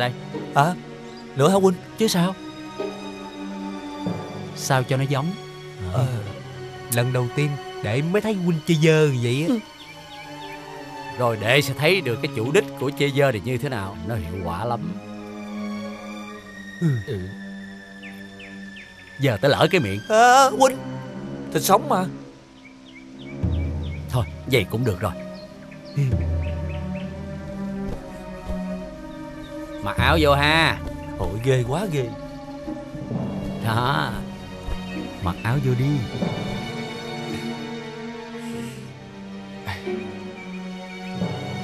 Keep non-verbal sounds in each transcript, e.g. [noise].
tại đây. Hả Nữa hả huynh Chứ sao? Sao cho nó giống? Ờ, lần đầu tiên đệ mới thấy huynh chơi dơ vậy á. Rồi để sẽ thấy được cái chủ đích của chơi dơ thì như thế nào. Nó hiệu quả lắm. Ừ. Giờ tới lỡ cái miệng. À, Huynh Thịt sống mà. Thôi vậy cũng được rồi Mặc áo vô ha. Ôi ghê quá ghê. Đó. Mặc áo vô đi.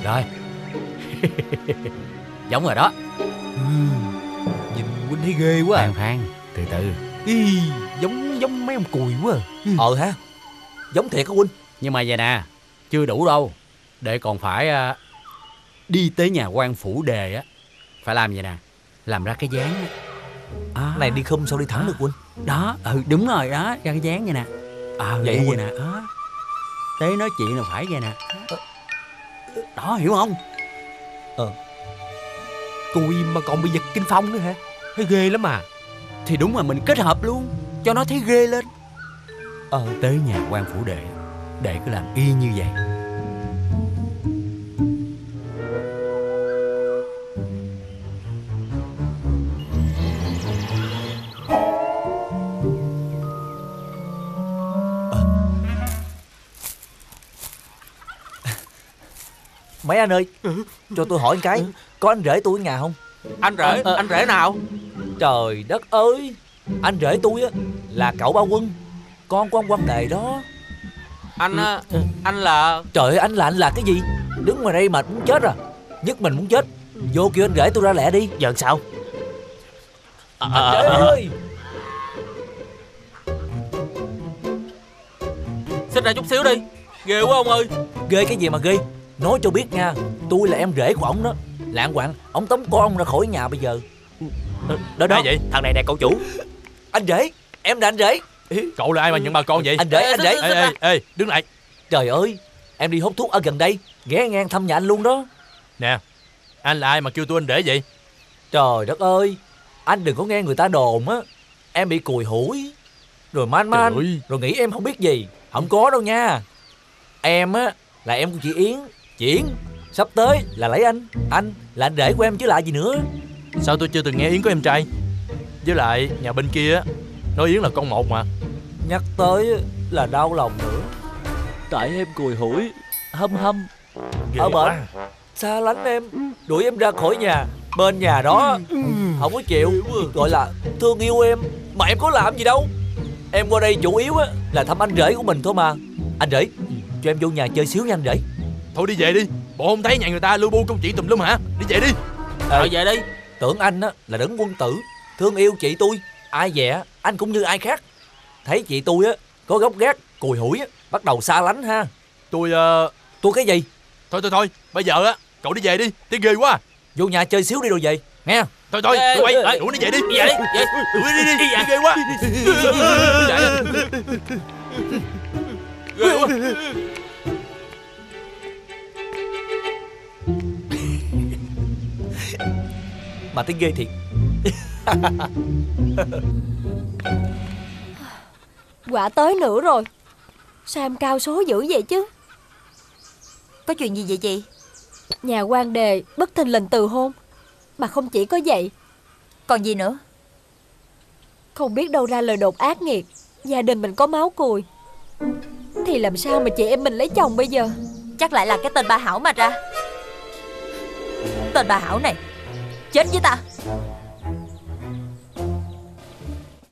Rồi. [laughs] Giống rồi đó. Nhìn huynh thấy ghê quá. Khoan khoan. Từ từ. Ý, giống giống mấy ông cùi quá. À. Ờ ha Giống thiệt hả huynh? Nhưng mà vậy nè Chưa đủ đâu. Để còn phải à, Đi tới nhà quan phủ đề á Phải làm vậy nè. Làm ra cái dáng á. à, Này đi không sao đi thẳng được huynh Đó ừ đúng rồi đó Ra cái dáng vậy nè. À, Vậy vậy nè đó. Tế nói chuyện là phải vậy nè. Đó hiểu không? Cùi mà còn bị giật kinh phong nữa hả? Thấy ghê lắm à. Thì đúng là mình kết hợp luôn Cho nó thấy ghê lên. Ờ Tới nhà quan phủ đệ Đệ cứ làm y như vậy Mấy anh ơi Cho tôi hỏi một cái. Có anh rể tôi ở nhà không? Anh rể, anh rể nào? Trời đất ơi Anh rể tôi á Là cậu ba quân Con của ông quan đề đó. Anh á, anh là Trời ơi anh là anh là cái gì? Đứng ngoài đây mà muốn chết à Nhất mình muốn chết. Vô kêu anh rể tôi ra lẹ đi. Giờ sao? Anh rể ơi! Xích ra chút xíu đi. Ghê quá ông ơi. Ghê cái gì mà ghê Nói cho biết nha Tôi là em rể của ông đó. Lạng quạng Ông tống con ông ra khỏi nhà bây giờ. Đó đó. Ai vậy? Thằng này nè cậu chủ. Anh rể Em là anh rể. Cậu là ai mà nhận bà con vậy? Anh rể anh rể. Ê, ê, ê, đứng lại. Trời ơi Em đi hút thuốc ở gần đây Ghé ngang thăm nhà anh luôn đó. Nè Anh là ai mà kêu tôi anh rể vậy? Trời đất ơi Anh đừng có nghe người ta đồn á. Em bị cùi hủi. Rồi man man. Rồi nghĩ em không biết gì. Không có đâu nha. Em á là em của chị Yến Yến Sắp tới là lấy anh. Anh là anh rể của em chứ lạ gì nữa. Sao tôi chưa từng nghe Yến có em trai? Với lại nhà bên kia á, nói Yến là con một mà. Nhắc tới là đau lòng nữa. Tại em cùi hủi Hâm hâm. Ghê Ở bển. Xa lánh em Đuổi em ra khỏi nhà. Bên nhà đó Không có chịu. Gọi là thương yêu em. Mà em có làm gì đâu. Em qua đây chủ yếu á Là thăm anh rể của mình thôi mà. Anh rể Cho em vô nhà chơi xíu nha anh rể Thôi đi về đi. Bộ không thấy nhà người ta lưu bu công chuyện tùm lum hả? Đi về đi. Ờ về đi Tưởng anh á là đấng quân tử Thương yêu chị tôi. Ai dè anh cũng như ai khác. Thấy chị tôi á Có gốc gác Cùi hủi á Bắt đầu xa lánh ha. Tôi ờ Tôi cái gì? Thôi thôi thôi. Bây giờ á Cậu đi về đi. Tiếng ghê quá Vô nhà chơi xíu đi rồi về. Nghe. Thôi thôi. Ê, Ê, Đuổi đi về đi. Đi về đi, về. Đuổi đi đi, đi. Ghê quá. À. Ghê quá Mà thấy ghê thiệt. [laughs] Quả tới nữa rồi. Sao em cao số dữ vậy chứ? Có chuyện gì vậy chị? Nhà quan đề bất thình lình từ hôn. Mà không chỉ có vậy, Còn gì nữa? Không biết đâu ra lời đột ác nghiệt. Gia đình mình có máu cùi. Thì làm sao mà chị em mình lấy chồng bây giờ? Chắc lại là cái tên bà Hảo mà ra. Tên bà Hảo này. Chết với ta.